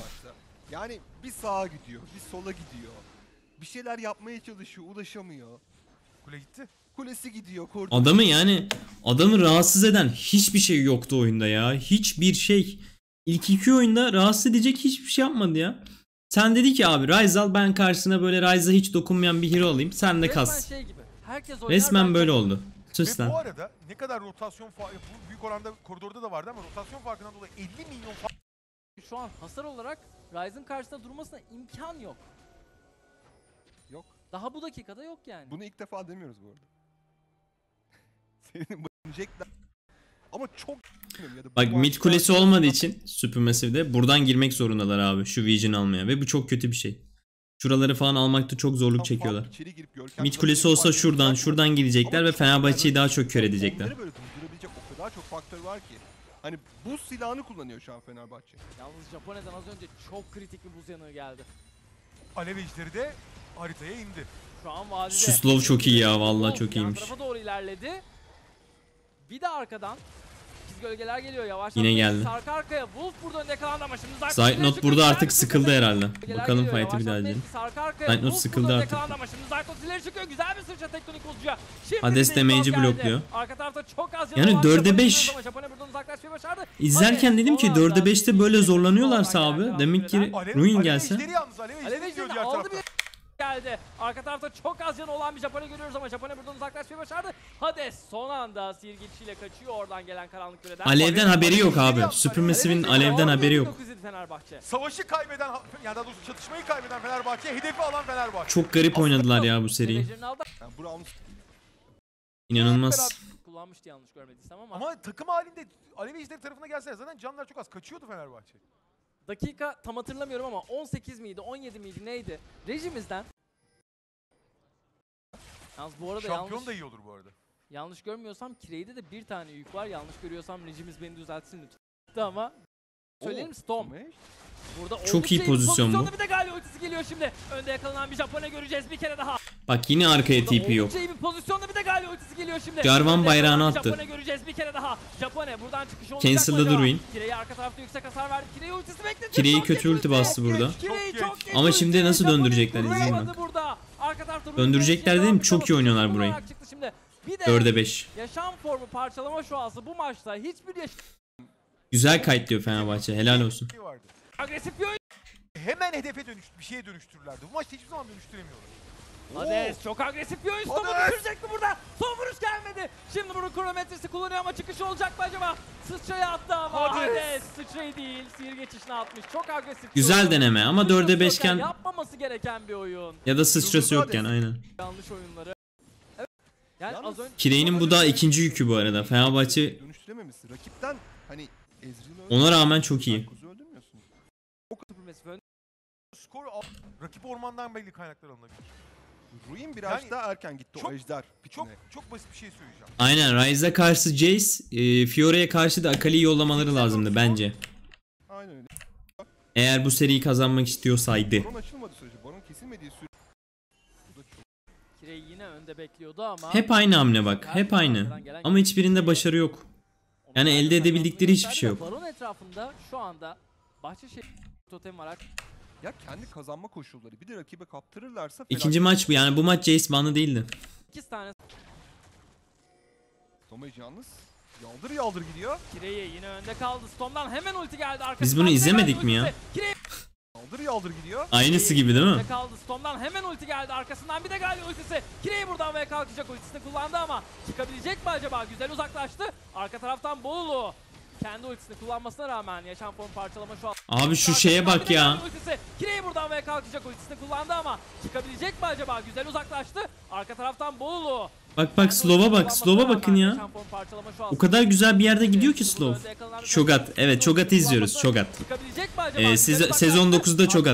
Yani bir sağa gidiyor, bir sola gidiyor. Bir şeyler yapmaya çalışıyor, ulaşamıyor. kule gitti. Kulesi gidiyor, koridor. Adamı yani adamı rahatsız eden hiçbir şey yoktu oyunda ya. Hiçbir şey. İlk iki oyunda rahatsız edecek hiçbir şey yapmadı ya. Sen dedi ki abi Ryze al ben karşısına böyle Ryze'a hiç dokunmayan bir hero alayım. Sen de Resmen kas. şey gibi. Herkes oynar, Resmen böyle oldu. Sus Ve lan. bu arada ne kadar rotasyon farkı bu büyük oranda koridorda da vardı ama rotasyon farkından dolayı 50 milyon fark Şu an hasar olarak Ryze'ın karşısında durmasına imkan yok. Yok. Daha bu dakikada yok yani. Bunu ilk defa demiyoruz bu arada. Senin bu Jack'ler ama çok ya da bu Bak mid kulesi olmadığı için Supermassive'de buradan girmek zorundalar abi şu Vision almaya ve bu çok kötü bir şey. Şuraları falan almakta çok zorluk çekiyorlar. Mid kulesi olsa şuradan şuradan gidecekler ve Fenerbahçe'yi daha çok kör edecekler. O kadar çok faktör var ki. Hani buz silahını kullanıyor şu an Fenerbahçe. Yalnız Japonya'dan az önce çok kritik bir buz yanığı geldi. Alev ejderi de haritaya indi. Şu an vadide. Şu slow çok iyi ya, vallahi çok yan iyiymiş. tarafa doğru ilerledi. Bir de arkadan ikiz gölgeler geliyor yavaş Yine geldi. Arka arkaya Wolf burada önde yakalandı ama şimdi Zayt Zayt Note burada artık sıkıldı herhalde. Bakalım fight'ı bir daha yavaşlatma izleyelim. etkisi, Arka arkaya Zayt Note Wolf sıkıldı artık. ama şimdi Zayt Note ileri çıkıyor. Güzel bir sıçra tektonik bozucuya. Şimdi Hades damage'i blokluyor. Arka tarafta çok az Yani var. 4'e Japonya 5. ama Japonya buradan uzaklaşmayı başardı. İzlerken dedim ki son anda 4'e 5'te böyle zorlanıyorlarsa abi demek ki Ruin gelse. ejderi yalnız alev ejderi Alev gidiyor Ejder'in diğer aldı bir geldi. Arka tarafta çok az canı olan bir Japonya görüyoruz ama Japonya buradan uzaklaşmayı başardı. Hades son anda sihir geçişiyle kaçıyor oradan gelen karanlık küreden. Alev'den Alev- haberi yok abi. Supermassive'in Alev'den haberi yok. 1907 Fenerbahçe. Savaşı kaybeden, yani daha doğrusu çatışmayı kaybeden Fenerbahçe, hedefi alan Fenerbahçe. Çok garip oynadılar ya bu seriyi. İnanılmaz. Kullanmıştı yanlış görmediysem ama, Ama takım halinde Alev ejderi tarafına gelse zaten canlar çok az. Kaçıyordu Fenerbahçe. dakika tam hatırlamıyorum ama 18 miydi 17 miydi neydi? Rejimizden Yalnız bu arada Şampiyon yanlış, da iyi olur bu arada. yanlış görmüyorsam Kirey'de de bir tane yük var. Yanlış görüyorsam rejimiz beni düzeltsin lütfen. Ama söyleyelim Storm. Burada Çok iyi pozisyon bu. pozisyonda Bir de Galio ultisi geliyor şimdi. Önde yakalanan bir Japonya göreceğiz bir kere daha. Bak yine arkaya Burada TP yok. Bir pozisyonda bir de Galio ultisi geliyor şimdi. Jarvan bayrağını attı. Japonya göreceğiz bir kere daha. Japonya buradan çıkış olacak Cancel'ladı mı acaba? Ruin. Kireyi arka tarafta yüksek hasar verdi. Kireyi ultisi bekledi. Kireyi kötü ulti bastı burada. Ama şimdi nasıl döndürecekler izleyin bak. Burada. Döndürecekler dedim, çok iyi oynuyorlar burayı. olarak çıktı şimdi. Bir de 4'e 5. yaşam formu parçalama şuası bu maçta hiçbir yaş- Güzel kayıtlıyor Fenerbahçe. Helal olsun. Agresif bir oyun. Hemen hedefe dönüş, bir şeye dönüştürürlerdi. Bu maçta hiçbir zaman dönüştüremiyorlar. Hades çok agresif bir oyun. Stopu Hades! düşürecek mi burada? Son vuruş gelmedi. Şimdi bunun kronometresi kullanıyor ama çıkış olacak mı acaba? Sıçrayı attı ama Hades! Hades sıçrayı değil. Sihir geçişine atmış. Çok agresif. Güzel deneme ama Sıçrası 4'e yokken 5'ken Yapmaması gereken bir oyun. ya da sıçrası Yıldız yokken Hades. aynen. Yanlış oyunları. Evet. Yani Yalnız- az önce Kireğinin bu da ikinci yükü bu arada. Fenerbahçe dönüştürememesi. Rakipten hani Ezreal'ı ona rağmen çok iyi. Kuzu öldürmüyorsun. Skor al- rakip ormandan belli kaynaklar alınabilir. Ruin biraz Yani daha erken gitti çok- o ejder Çok pitine. çok basit bir şey söyleyeceğim. Aynen Ryze'a karşı Jace, e, Fiore'ye karşı da Akali'yi yollamaları lazımdı bence. Aynen öyle. Eğer bu seriyi kazanmak istiyorsaydı. Baron açılmadı sürece. Baron kesilmediği sürece. Bu da çok Kirey yine önde bekliyordu ama Hep aynı hamle bak. Hep aynı. Ama hiçbirinde başarı yok. Yani elde edebildikleri hiçbir şey yok. Baron etrafında şu anda Bahçeşehir totem var. Ya kendi kazanma koşulları bir de rakibe kaptırırlarsa İkinci maç bu. Yani bu maç Jace banlı değildi. İki tane Tomaj yalnız yaldır yaldır gidiyor. Kireyi yine önde kaldı. Storm'dan hemen ulti geldi arkasından. Biz bunu izlemedik mi ya? Yaldır yaldır gidiyor. Aynısı gibi değil mi? önde kaldı. Storm'dan hemen ulti geldi arkasından bir de geldi ultisi. Kirey buradan ve kalkacak ultisini kullandı ama çıkabilecek mi acaba? Güzel uzaklaştı. Arka taraftan Bolulu. Kendi ultisini kullanmasına rağmen yaşam form parçalama şu an. Abi şu şeye bak ya. Kirey buradan ve kalkacak ultisini kullandı ama çıkabilecek mi acaba? Güzel uzaklaştı. Arka taraftan Bolulu. Bak bak slow'a bak. Slow'a bakın ya. O kadar güzel bir yerde gidiyor ki slow. Shogat. Evet Shogat'ı izliyoruz. Acaba? Ee, sezon- sezon uzaklaştı. 9'da çok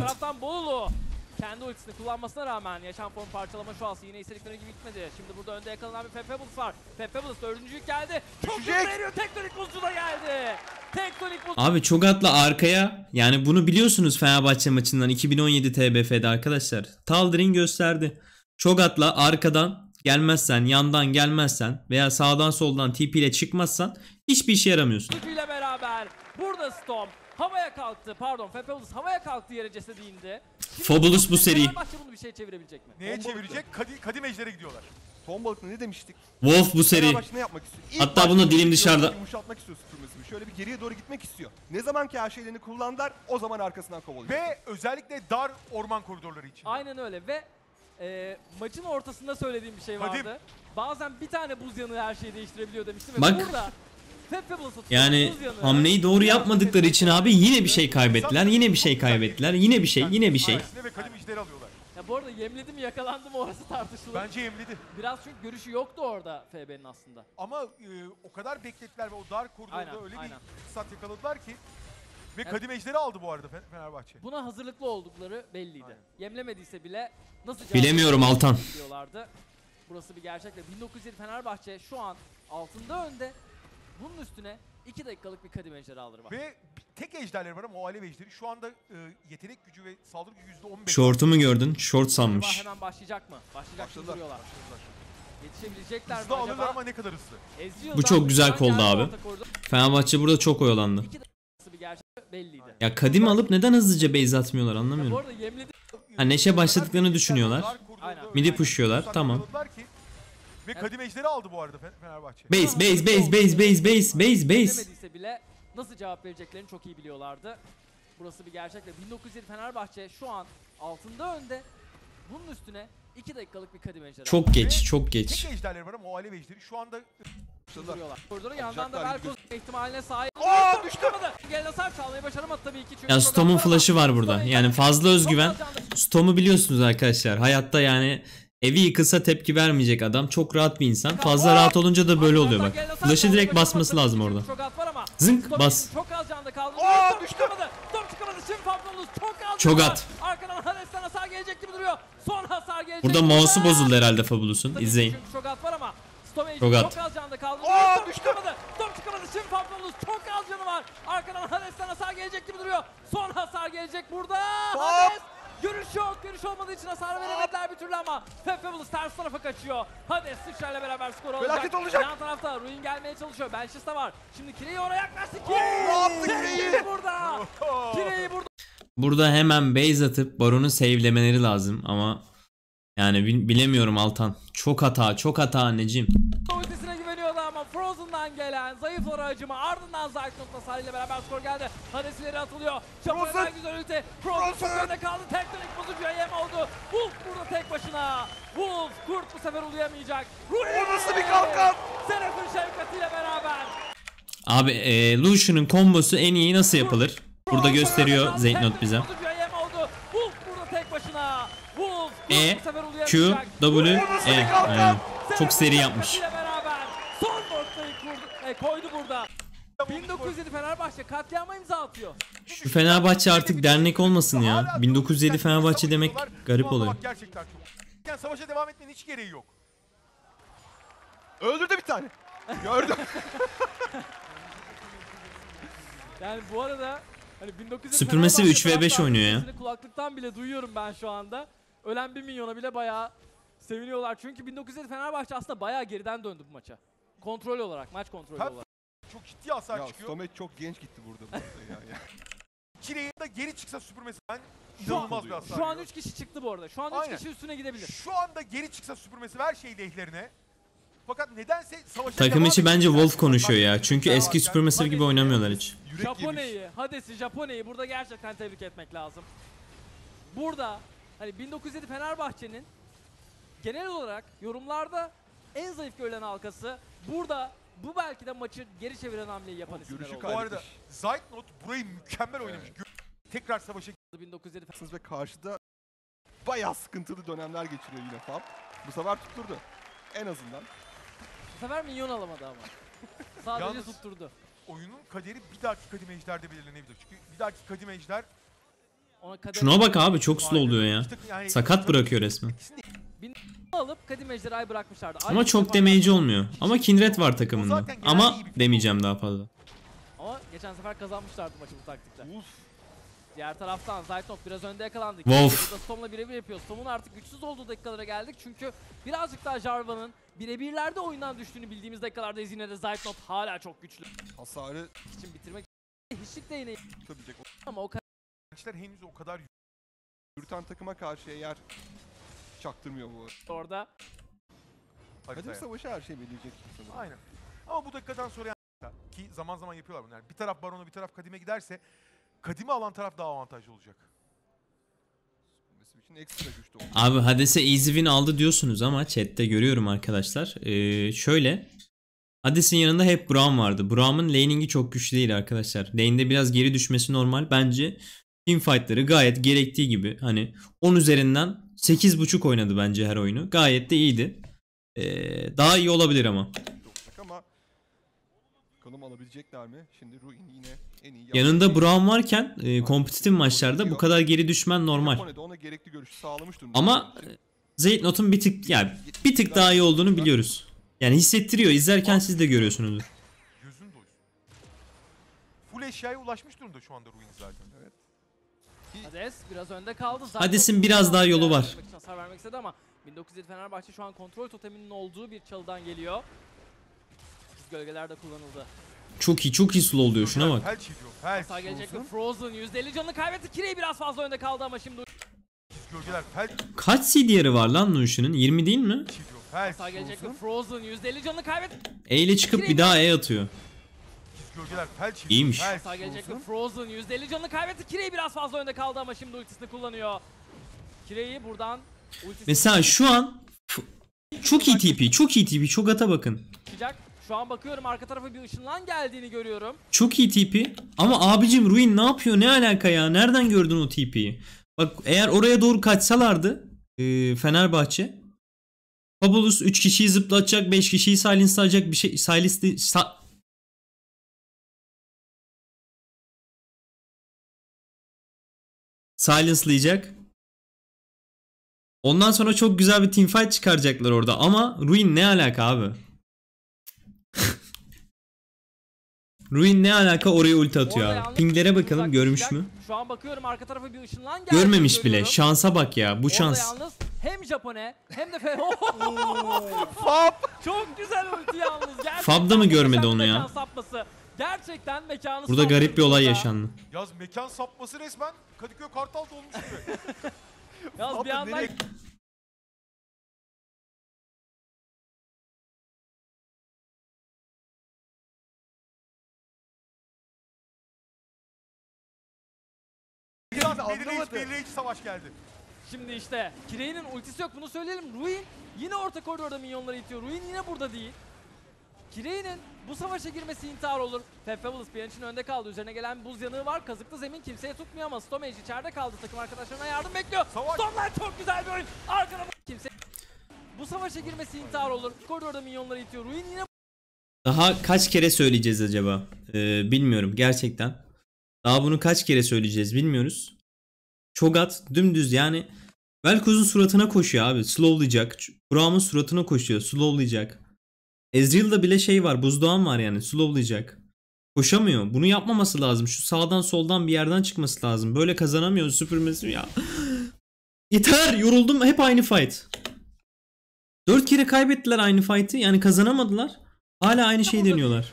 Kendi ultisini kullanmasına rağmen yaşam form parçalama şuası yine istedikleri gibi gitmedi. Şimdi burada önde yakalanan bir Pepebbles var. Pepebbles dördüncü geldi. Çok hızlı Düşecek. eriyor. Tektonik buzcu da geldi. Tektonik buzcu. Abi Çogat'la arkaya yani bunu biliyorsunuz Fenerbahçe maçından 2017 TBF'de arkadaşlar. Taldir'in gösterdi. Çogat'la arkadan gelmezsen, yandan gelmezsen veya sağdan soldan TP ile çıkmazsan hiçbir işe yaramıyorsun. ile beraber burada Storm havaya kalktı. Pardon Pepebbles havaya kalktı yere cesedi indi. Fabulous bu seri. Fenerbahçe bunu bir şey çevirebilecek mi? Neye çevirecek? Kadi, kadim ejdere gidiyorlar. Ton balıklı ne demiştik? Wolf bu seri. Fenerbahçe ne yapmak istiyor? İlk Hatta bunu dilim dışarıda- Yumuşatmak istiyor süpürmesini. Şöyle bir geriye doğru gitmek istiyor. Ne zaman ki her şeylerini kullandılar o zaman arkasından kovalıyor. Ve özellikle dar orman koridorları için. Aynen öyle ve e, maçın ortasında söylediğim bir şey Kadim. vardı. Bazen bir tane buz yanığı her şeyi değiştirebiliyor demiştim ve Bak. burada Fabulous. Yani hamleyi doğru yapmadıkları için abi yine bir şey kaybettiler. Yine bir şey kaybettiler. Yine bir şey, yine bir şey. Ve kadim alıyorlar. Ya bu arada yemledi mi yakalandı mı orası tartışılır. Bence yemledi. Biraz çünkü görüşü yoktu orada FB'nin aslında. Ama e, o kadar beklettiler ve o dar koridorda Aynen, öyle aynen. bir fırsat yakaladılar ki. Ve Evet. kadim ejderi aldı bu arada Fe- Fenerbahçe. Buna hazırlıklı oldukları belliydi. Aynen. Yemlemediyse bile nasıl cevap Bilemiyorum Altan. diyorlardı. Burası bir gerçek ve 1907 Fenerbahçe şu an altında önde. Bunun üstüne 2 dakikalık bir kadim ejderhaları var. Ve tek ejderleri var ama o alev ejderi şu anda e, yetenek gücü ve saldırı gücü %15. Şortu mu gördün? Şort Acaba sanmış. hemen başlayacak mı? Başlayacak Başladılar. duruyorlar. Yetişebilecekler mi Hızlı alırlar acaba? ama ne kadar hızlı. Ezreal'dan Bu çok güzel koldu abi. Fenerbahçe burada çok oyalandı. İki dakikası bir gerçek belliydi. Ya kadim alıp neden hızlıca base atmıyorlar Ya bu anlamıyorum. arada yemledi. Ha, neşe başladıklarını düşünüyorlar. Midi pushluyorlar, tamam. Ve kadim ejderi aldı bu arada Fe- Fenerbahçe. Base, base, base, base, base, base, base, base. Demediyse bile nasıl cevap vereceklerini çok iyi biliyorlardı. Burası bir gerçek ve 1907 Fenerbahçe şu an altında önde. Bunun üstüne 2 dakikalık bir kadim ejderha. Çok geç, çok geç. Tek ejderleri var ama o alev ejderi şu anda duruyorlar. Koridora yandan da Alacaklar Velkoz ihtimaline sahip. Aa, düştü. çıkamadı. Gel hasar çalmayı başaramadı tabii ki. Çünkü Ya Storm'un flash'ı var burada. Yani fazla özgüven. Storm'u biliyorsunuz arkadaşlar. Hayatta yani evi yıkılsa tepki vermeyecek adam. Çok rahat bir insan. Fazla rahat olunca da böyle oluyor bak. Flash'ı direkt basması lazım orada. Zınk, bas. Çok at. Arkadan Hades'ten hasar gelecek gibi duruyor. Son hasar gelecek. Burada mouse'u bozuldu herhalde Fabulous'un. İzleyin. Çok at. Aa, düştü. çıkamadı. Storm çıkamadı. Şimdi Fabulous çok az canı var. Arkadan Hades'ten hasar gelecek gibi duruyor. Son hasar gelecek burada. Hades. Görüş yok. Görüş olmadığı için hasar veremediler bir türlü ama Fabulous ters tarafa kaçıyor. Hades sıçrayla beraber skor alacak. Felaket olacak. Yan tarafta Ruin gelmeye çalışıyor. Belchis de var. Şimdi Kireyi oraya yaklaştı. Ne yaptı Kireyi Kireyi? burada. Kireyi burada. Burada hemen base atıp Baron'u save'lemeleri lazım ama yani bil- bilemiyorum Altan. Çok hata, çok hata anneciğim. Frozen'dan gelen zayıf aracıma ardından Salih ile beraber skor geldi. Hades ileri atılıyor. Frozen! güzel ulti. Frozen çok önde kaldı. Tektonik bozucuya yem oldu. Wolf burada tek başına. Wolf kurt bu sefer uluyamayacak. O nasıl bir kalkan? Seraph'in şefkatiyle beraber. Abi e, Lucian'ın kombosu en iyi nasıl yapılır? Burada gösteriyor Tektonik bize. bozucuya yem oldu. Wolf burada tek başına. Wolf kurt E, bu sefer Q. W, E. Aynen. Çok seri yapmış. şefkatiyle beraber son noktayı kurdu, e, koydu burada. 1907 Fenerbahçe katliama imza atıyor. Şu Fenerbahçe artık dernek olmasın ya. 1907 Fenerbahçe demek garip oluyor. Gerçekten çok. Yani savaşa devam etmenin hiç gereği yok. Öldürdü bir tane. Gördüm. Yani bu arada hani 1907 Süpürmesi Fenerbahçe 3v5 taraftarının oynuyor ya. Kulaklıktan bile duyuyorum ben şu anda. Ölen bir milyona bile bayağı seviniyorlar. Çünkü 1907 Fenerbahçe aslında bayağı geriden döndü bu maça. Kontrol olarak, maç kontrolü Tabii. olarak. Çok ciddi hasar ya çıkıyor. Stomet çok genç gitti burada. bu arada ya, ya. Kireyi de geri çıksa süpürmesi an, inanılmaz bir hasar. şu an yiyor. 3 kişi çıktı bu arada. Şu an 3 Aynen. kişi üstüne gidebilir. Şu anda geri çıksa süpürmesi her şey lehlerine. Fakat nedense savaşa Takım içi bence. Wolf konuşuyor ya. Çünkü eski Supermassive gibi oynamıyorlar hiç. Japone'yi, Hades'i, Japone'yi burada gerçekten tebrik etmek lazım. Burada hani 1907 Fenerbahçe'nin genel olarak yorumlarda en zayıf görülen halkası burada bu belki de maçı geri çeviren hamleyi yapan isimler görüşü oldu. Bu arada Zeitnot burayı mükemmel oynamış. Evet. Gö- Tekrar savaşa 1907 ve karşıda bayağı sıkıntılı dönemler geçiriyor yine Fab. Bu sefer tutturdu. En azından. bu sefer minyon alamadı ama. Sadece Yalnız- tutturdu. oyunun kaderi bir dahaki kadim ejderde belirlenebilir. Çünkü bir dahaki kadim ejder Ona kadar Şuna bak abi çok slow oluyor ya. Yani- Sakat bırakıyor resmen. İkisini de- alıp Kadim Ejderha'yı bırakmışlardı. Ama Aynı çok damage olmuyor. Ama Kindred var takımında. Ama demeyeceğim daha fazla. Ama geçen sefer kazanmışlardı maçı bu taktikle. Uf. Diğer taraftan Zaytnot biraz önde yakalandı. Wolf. Burada Storm'la birebir yapıyor. Storm'un artık güçsüz olduğu dakikalara geldik. Çünkü birazcık daha Jarvan'ın birebirlerde oyundan düştüğünü bildiğimiz dakikalardayız. Yine de Zaytnot hala çok güçlü. Hasarı için bitirmek için hiçlik değneği tutabilecek. ama o kadar henüz o kadar Yürüten takıma karşı eğer çaktırmıyor bu. orada. haritaya. Kadim savaşı her şey belirleyecek sanırım. Aynen. Ama bu dakikadan sonra yani ki zaman zaman yapıyorlar bunu. Yani bir taraf Baron'a bir taraf Kadim'e giderse Kadim'i alan taraf daha avantajlı olacak. Mesela için ekstra güçlü oldu. Abi Hades'e easy win aldı diyorsunuz ama chatte görüyorum arkadaşlar. Ee, şöyle Hades'in yanında hep Braum vardı. Braum'un laning'i çok güçlü değil arkadaşlar. Lane'de biraz geri düşmesi normal. Bence team fight'ları gayet gerektiği gibi hani 10 üzerinden 8.5 oynadı bence her oyunu. Gayet de iyiydi. Ee, daha iyi olabilir ama. Ama? Şimdi yine Yanında Braum varken e, kompetitif maçlarda bu kadar geri düşmen normal. Japonya'da ona gerekli görüşü sağlamış durumda. Ama Zeytnot'un bir tık yani bir tık daha iyi olduğunu biliyoruz. Yani hissettiriyor. İzlerken siz de görüyorsunuzdur. Full eşyaya ulaşmış durumda şu anda Ruin zaten. Hades biraz önde kaldı. Zaten Hades'in biraz daha yolu var. Hasar vermek istedi ama 1907 Fenerbahçe şu an kontrol toteminin olduğu bir çalıdan geliyor. Biz gölgelerde kullanıldı. Çok iyi çok iyi slow oluyor şuna bak. Felç ediyor. Felç. Hasar gelecek mi? Frozen %50 canını kaybetti. Kirey biraz fazla önde kaldı ama şimdi Gölgeler felç Kaç CDR'ı var lan Nuşi'nin? 20 değil mi? Felç. hasar gelecek mi? Frozen %50 canını kaybetti. E ile çıkıp bir daha E atıyor. Gölgeler felç. İyiymiş. Felç. Hasar gelecek mi? Frozen %50 canını kaybetti. Kirey biraz fazla önde kaldı ama şimdi ultisini kullanıyor. Kirey'i buradan ultisini Mesela şu an çok iyi TP, çok iyi TP, çok ata bakın. çıkacak. Şu an bakıyorum arka tarafa bir ışınlan geldiğini görüyorum. Çok iyi TP ama abicim Ruin ne yapıyor? Ne alaka ya? Nereden gördün o TP'yi? Bak eğer oraya doğru kaçsalardı e, Fenerbahçe Fabulous 3 kişiyi zıplatacak, 5 kişiyi silence'layacak bir şey silence'li sa- silence'layacak. Ondan sonra çok güzel bir teamfight çıkaracaklar orada ama Ruin ne alaka abi? Ruin ne alaka oraya ulti atıyor abi. Pinglere bakalım görmüş mü? Şu an bakıyorum arka tarafa bir ışınlan geldiğini Görmemiş bile. Şansa bak ya. Bu Orada şans. yalnız hem Japone hem de. Fab! Çok güzel ulti yalnız. Gerçekten Fab da mı görmedi onu ya? Sapması. Gerçekten mekanı Burada garip bir olay yaşandı. Yaz mekan sapması resmen Kadıköy Kartal dolmuş gibi. Fab bir da yandan nereye- belirleyici belirleyici savaş geldi. şimdi işte Kirey'nin ultisi yok bunu söyleyelim. Ruin yine orta koridorda minyonları itiyor. Ruin yine burada değil. Kirey'nin bu savaşa girmesi intihar olur. Fab Fabulous bir an için önde kaldı. Üzerine gelen buz yanığı var. Kazıklı zemin kimseye tutmuyor ama Stomage içeride kaldı. Takım arkadaşlarına yardım bekliyor. Savaş. Stormlight çok güzel bir oyun. Arkada kimse... Bu savaşa girmesi intihar olur. Koridorda minyonları itiyor. Ruin yine Daha kaç kere söyleyeceğiz acaba? Ee, bilmiyorum gerçekten. Daha bunu kaç kere söyleyeceğiz bilmiyoruz. Çogat dümdüz yani Velkoz'un suratına koşuyor abi. Slowlayacak. Braum'un suratına koşuyor. Slowlayacak. Ezreal'da bile şey var. Buzdoğan var yani. Slowlayacak. Koşamıyor. Bunu yapmaması lazım. Şu sağdan soldan bir yerden çıkması lazım. Böyle kazanamıyor süpürmesi ya. Yeter. Yoruldum. Hep aynı fight. Dört kere kaybettiler aynı fight'ı. Yani kazanamadılar. Hala aynı şeyi deniyorlar.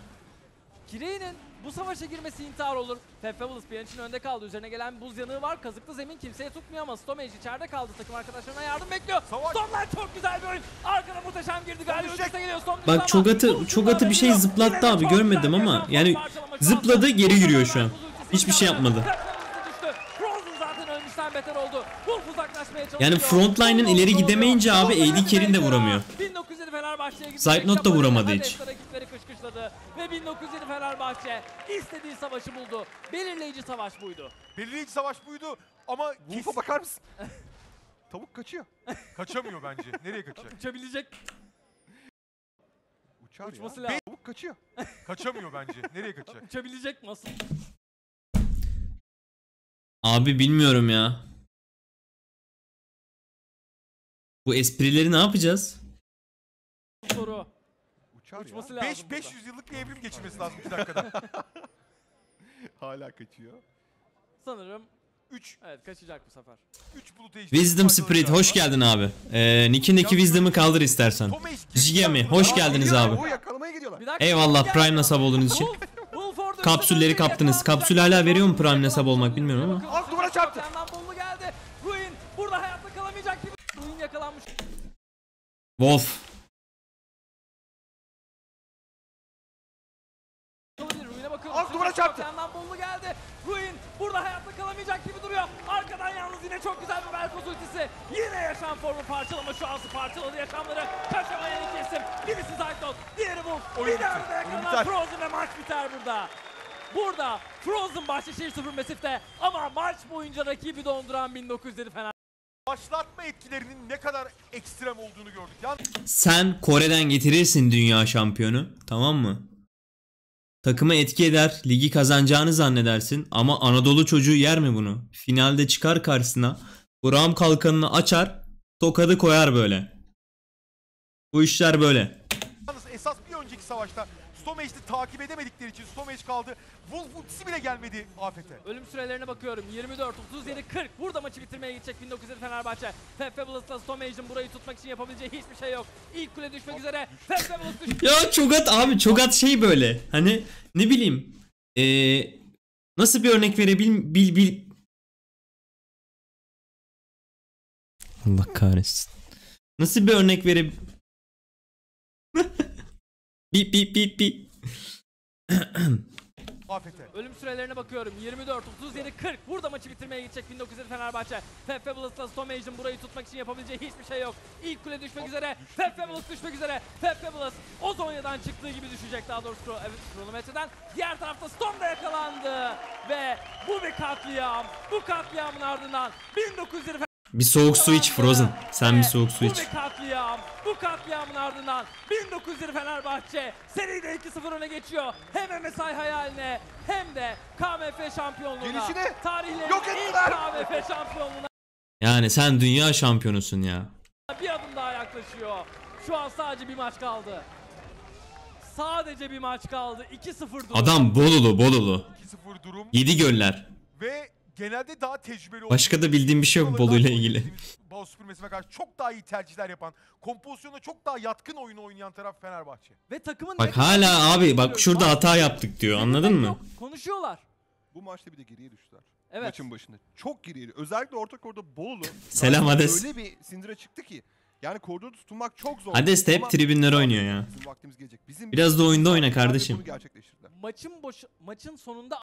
Kirey'nin bu savaşa girmesi intihar olur. Fab Fabulous bir an için önde kaldı. Üzerine gelen buz yanığı var. Kazıklı zemin kimseye tutmuyor ama Stomage içeride kaldı. Takım arkadaşlarına yardım bekliyor. Savaş. Stormlight çok güzel bir oyun. Arkada muhteşem girdi. Galiba ultisi geliyor. Storm Bak Çogat'ı- Çogat'ı bir şey zıplattı abi, görmedim ama yani zıpladı, geri yürüyor şu an. Hiçbir şey yapmadı. Yani frontline'ın ileri gidemeyince abi AD carry'in de vuramıyor. 1907 Fenerbahçe'ye gidecek. Zaytnot da vuramadı hiç. Ve 1907 Fenerbahçe istediği savaşı buldu. Belirleyici savaş buydu. Belirleyici savaş buydu ama Wolf'a bakar mısın? Tavuk kaçıyor. kaçamıyor bence. Nereye kaçacak? Uçabilecek. Uçar Uçması ya. lazım. Tavuk kaçıyor. Kaçamıyor bence. Nereye kaçacak? Uçabilecek nasıl? Abi bilmiyorum ya. Bu esprileri ne yapacağız? Soru. Uçar Uçması ya. lazım. 5 burada. 500 yıllık bir evrim geçirmesi lazım 2 dakikada. Hala kaçıyor. Sanırım 3 evet kaçacak bu sefer. 3 bulut ejderi. Wisdom Spirit hoş geldin abi. Ee, Nick'indeki Wisdom'ı kaldır istersen. Jigemi hoş geldiniz abi. O yakalamaya gidiyorlar. Bir dakika. Eyvallah Geldi. Prime'la sub olduğunuz için. Kapsülleri kaptınız. Kapsül hala veriyor mu sub yakalanmış. olmak bilmiyorum ama. Ah, duvara çarptı. Yandan bomba geldi. Ruin burada hayatta kalamayacak gibi. Ruin yakalanmış. Wolf. Olabilir. Ruin'e bakıyoruz. Ah, duvara çarptı. Yandan bomba geldi. Ruin Burada hayatta kalamayacak gibi duruyor. Arkadan yalnız yine çok güzel bir Velkoz ultisi. Yine yaşam formu parçalama şansı parçaladı yaşamları. Kaçamayan iki isim. Birisi Zyklon, diğeri Wolf. Oyun Bir daha bitti, da oyun yakalanan biter. Frozen ve maç biter burada. Burada Frozen Bahçeşehir Supermassive'de ama maç boyunca rakibi donduran 1907 Fener. Başlatma etkilerinin ne kadar ekstrem olduğunu gördük. Yalnız Sen Kore'den getirirsin dünya şampiyonu. Tamam mı? Takıma etki eder, ligi kazanacağını zannedersin ama Anadolu çocuğu yer mi bunu? Finalde çıkar karşısına, Buram kalkanını açar, tokadı koyar böyle. Bu işler böyle. Esas bir önceki savaşta Stomage'de takip edemedikleri için Stomage kaldı. Wolf ultisi bile gelmedi Afet'e. Ölüm sürelerine bakıyorum. 24, 37, 40. Burada maçı bitirmeye gidecek 1907 Fenerbahçe. Fab Fabulous'la Stomage'in burayı tutmak için yapabileceği hiçbir şey yok. İlk kule düşmek üzere. Fab Fabulous düştü. Ya Çogat abi Çogat şey böyle. Hani ne bileyim. Ee, nasıl bir örnek verebil bil bil. Allah kahretsin. Nasıl bir örnek vere Bip bip bip bip. Ölüm sürelerine bakıyorum. 24, 37, 40. Burada maçı bitirmeye gidecek 1907 Fenerbahçe. Fab Fabulous'la Stomage'in burayı tutmak için yapabileceği hiçbir şey yok. İlk kule düşmek üzere. Fab Fabulous düşmek üzere. Fab Fabulous o Zonya'dan çıktığı gibi düşecek daha doğrusu evet, kronometreden. Diğer tarafta Storm da yakalandı. Ve bu bir katliam. Bu katliamın ardından 1907 Bir soğuk su iç Frozen. Sen bir soğuk su iç. Bu katliam. Bu katliamın ardından 1900 Fenerbahçe seride 2-0 öne geçiyor. Hem MSI hayaline hem de KMF şampiyonluğuna. Gelişine Tarihlerin yok ilk ettiler. KMF şampiyonluğuna Yani sen dünya şampiyonusun ya. bir adım daha yaklaşıyor. Şu an sadece bir maç kaldı. Sadece bir maç kaldı. 2-0 durum. Adam Bolulu Bolulu. 2-0 durum Yedi göller. ve genelde daha tecrübeli Başka da bildiğim bir şey yok Bolu ile ilgili. Bao süpürmesine karşı çok daha iyi tercihler yapan, kompozisyona çok daha yatkın oyunu oynayan taraf Fenerbahçe. Ve takımın Bak hala abi bak şurada Bak, hata yaptık diyor anladın mı? yok. Konuşuyorlar. Bu maçta bir de geriye düştüler. Evet. Maçın başında. Çok geriye. Özellikle orta koridorda Bolu. Selam Hades. Öyle bir sindire çıktı ki. Yani koridorda tutunmak çok zor. Hades de hep Ama tribünlere oynuyor ya. Bizim vaktimiz gelecek. Bizim Biraz da oyunda oyna kardeşim. Maçın boş maçın sonunda